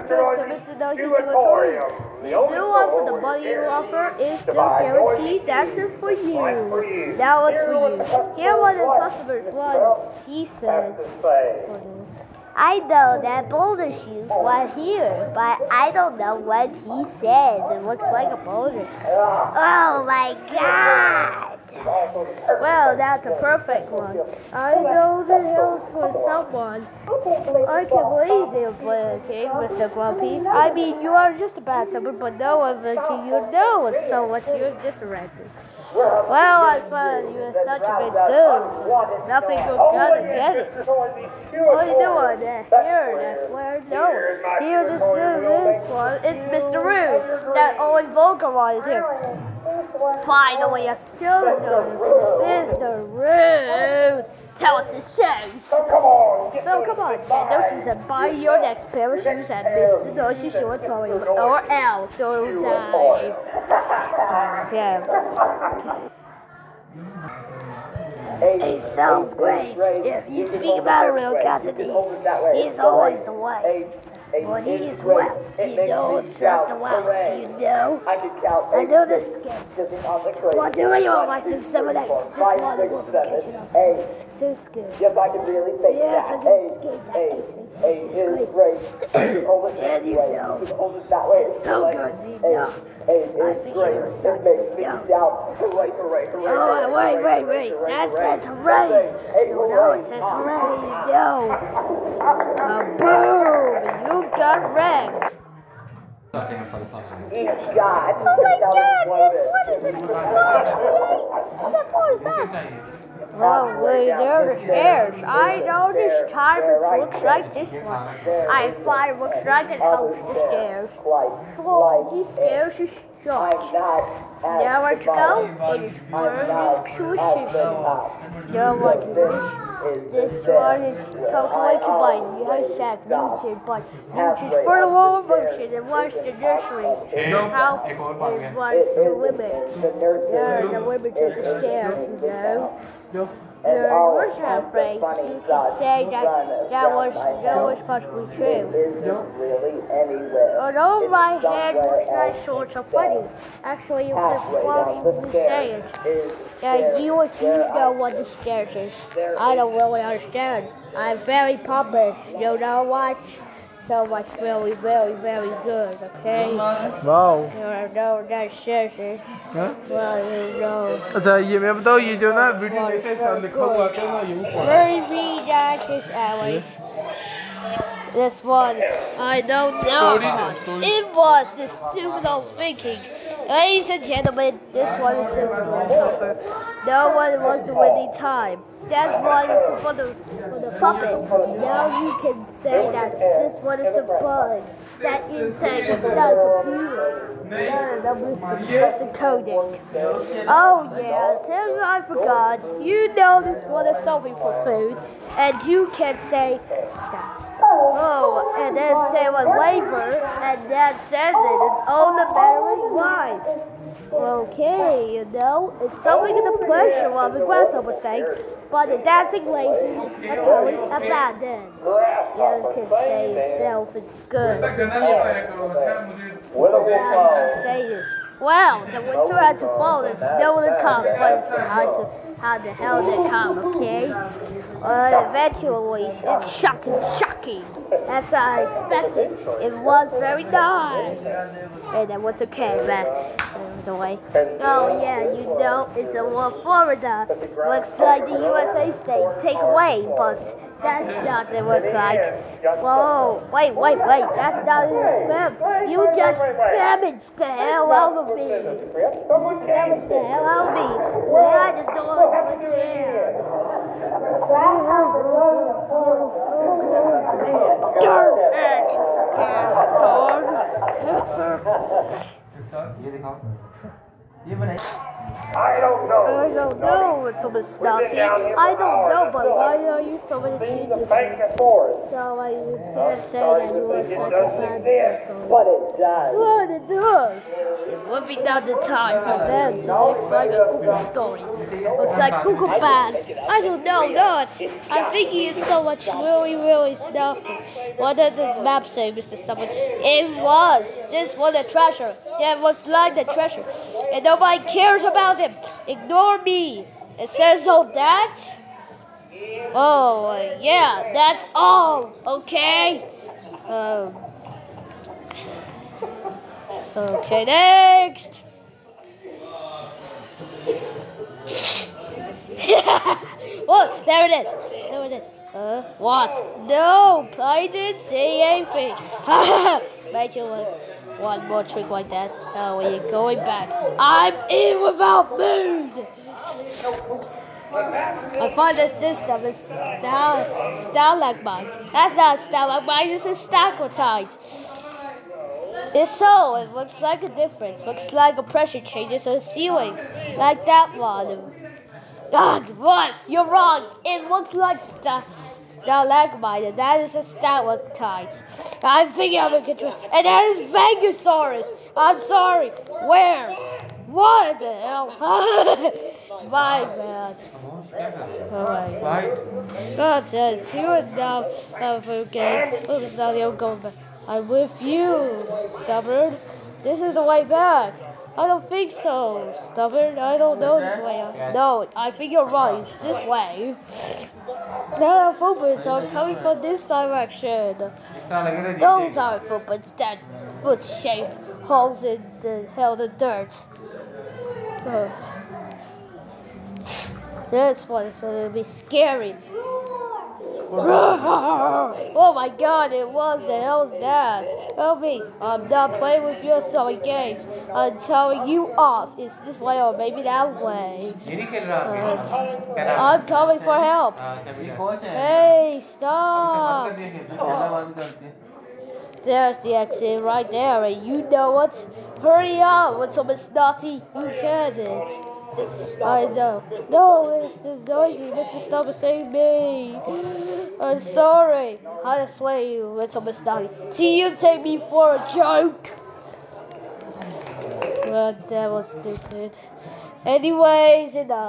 goes to Mr. Doshi Shimotori. The new one for the money offer is still guaranteed. That's it for you. Now it's for you. Here what the customers want, he says. I know that boulder shoes was here, but I don't know what he says. It looks like a boulder. Oh my god! Well, that's a perfect one. I know the hills for someone. I can't believe they're playing, Mr. Grumpy. I mean, you are just a bad someone, but no one can you know it's so much you're just record. Well, I thought you were such a big dude. Nothing good gonna get it. What are you there? Here, that's where no. Here, this, this one, it's Mr. Rude. That only Volcanizer here. Finally, a snowstorm. Mr. Rude. Tell us his shoes. So come on, Doshi said, buy your next pair of shoes at Mr. Doshi Shimotori or else you'll die. Yeah. It sounds great. If you speak about a real Cantonese, he's always the way. Well, he is well. You know it's just the way. You know? I know the skates. What do you want my six, seven, eight? This one is multiplication of two skills. Yes, I can really say Yes, I that. can skate that Hey, eight. hey, it is great. You hold it And that you way. know. You hold it that way. It's so good, you hey, know. Hey, I it's think great. it was It so makes me shout. Hooray, hooray, hooray. Oh, wait, wait, wait. That says hooray. Hey, You know hooray. it says ah. hooray. Yo. Kaboom. You got wrecked. Each God. Oh my god, this one is exploding! That floor is back! Oh, wait, there the stairs. I know this time it looks like this one. I find looks like it helps the stairs. So, these stairs is short. Now where to go? It is burning to a system. Now what to This do? is This the one is best. calculated I by always Yosef. Newton, but Newton's for the lower motion and one's the nursery. How is one's the nursery. Yeah, the limit of the stairs, you know? And You're all worship of the afraid. funny You thoughts can say that that was my that head. was possibly true. isn't really anywhere. Although It's my head somewhere looks like else sorts of funny. Actually, you Halfway could down probably the say stairs it. is Yeah, you and you know what the stairs is. I don't really understand. I'm very pompous. You know what? So much really, very, very good, okay? Wow. You know what that stairs is. Hả? Well, you know. अच्छा ये मैं बताऊँ ये जो ना video के साथ लिखा हुआ था ना ये ऊपर Maybe that is Alice. This one, I don't know. Stories, stories. It was the stupid old thinking. Ladies and gentlemen, this one is the number. No one was the winning time. That's one is for the for the puppet. Now you can say that this one is the fun. That inside is not a computer. No, that was computer coding. Oh yeah, so I forgot. You know this one is something for food, and you can say that. Oh, and then say what labor, and that says it. It's all the better wife. Okay, you know, it's something in the pressure of the grasshopper sake, but the dancing lady apparently abandoned. You can say itself, it's good. Yeah. With a Yeah, you can ah. say it. Well, the winter has to fall, the snow will come, but it's time to how the hell they come, okay? Uh, eventually, it's shocking, shocking. As I expected, it was very nice. And that was okay, but uh, the way. Oh yeah, you know, it's a war Florida. Looks like the USA state take away, but that's not what it looks like. Whoa, wait, wait, wait, that's not in the script. You just damaged the hell out of me. Damaged the hell out of me. Why the door ये दिखाओ। ये बनाई I don't know. I don't know what's so much Nazi. I don't know, but why are you so many geniuses? So uh, I can't say that you are such a bad person. But it does. What it does? It would be not the time for them to look like a Google story. Looks like Google Bands. I don't know, not. I'm thinking it's so much really, really stuff. What did the map say, Mr. Stubbard? It was. This was a treasure. That was like the treasure. And nobody cares about him. Ignore me. It says all that. Oh, yeah, that's all, okay? Um, okay, next. oh, there it is. There it is. Uh, what? No, I didn't say anything. Bet you one, one more trick like that. Oh, when you're going back. I'm in without mood. I find the system is stal stalagmite. That's not stalagmite, it's a stalactite. It's so, it looks like a difference. Looks like a pressure changes on the ceiling. Like that one. Ah, what? You're wrong. It looks like sta stalagmite, and that is a stalactite. I'm thinking a control. And that is Vegasaurus. I'm sorry. Where? What the hell? My bad. Oh Alright. Right. God says, you are now forget. Look, it's not the going back. I'm with you, stubborn. This is the way back. I don't think so, stubborn. I don't know this way. No, I think you're wrong. It's this way. There are footprints are coming from this direction. Those are footprints that foot shape holds in the hell the dirt. That's this one going to be scary. Oh my god, it was the hell's that. Help me. I'm not playing with your silly games. I'm telling you off. It's this way or maybe that way. Uh, I'm calling for help. Hey, stop. There's the exit right there, and you know what? Hurry up! When someone's naughty, you heard it. I know. No, it's the noisy. Mr. Stop and save me. I'm sorry. How to slay you when someone's naughty. See, you take me for a joke. Well, that was stupid. Anyways, enough.